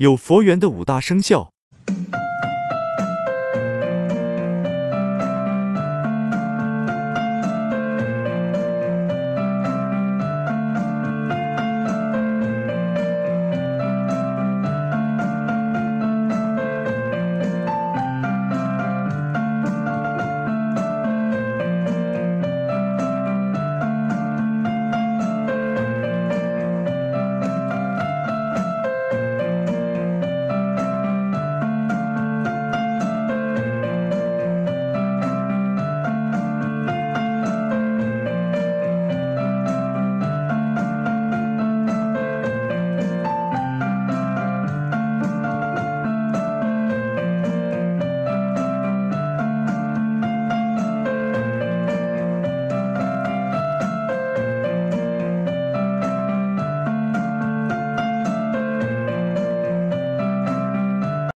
有佛缘的五大生肖。